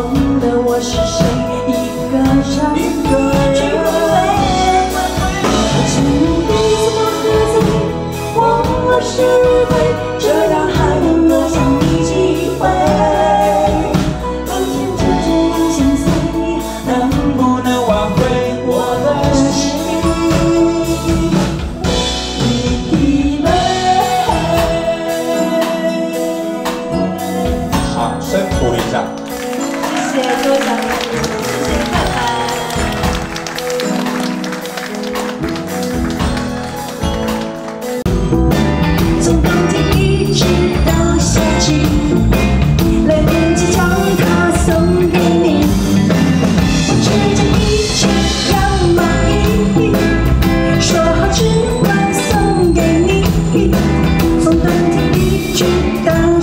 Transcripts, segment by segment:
wonder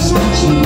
想起。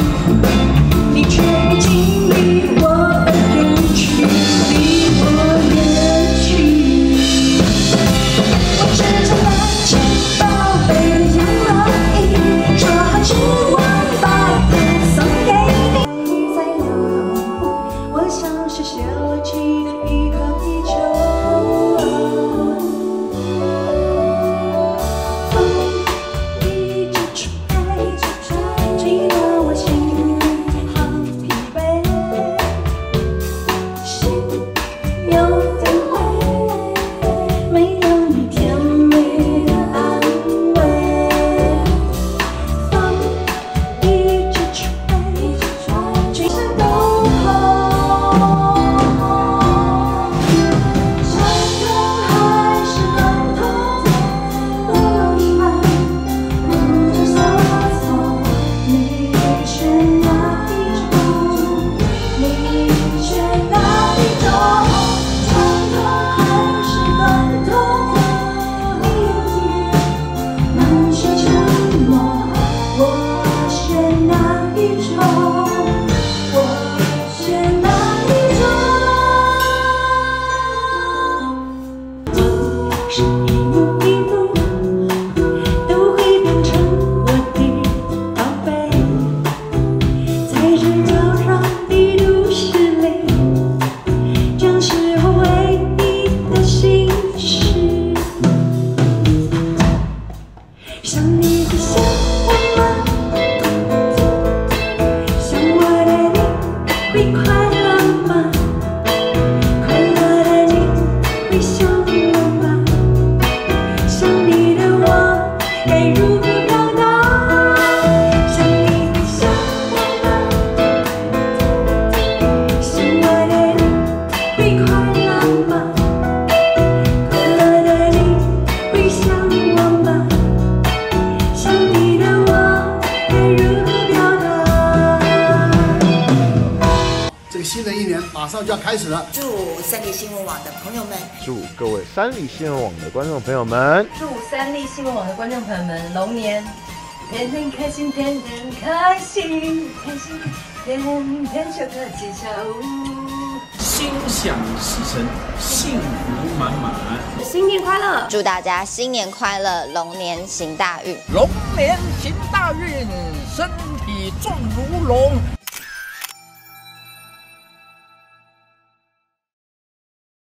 开始了。祝三立新闻网的朋友们，祝各位三立新闻网的观众朋友们，祝三立新闻网的观众朋友们龙年天天开心，天天开心，开心天天笑个吉祥。心想事成，幸福满满。新年快乐！祝大家新年快乐，龙年行大运，龙年行大运，身体壮如龙，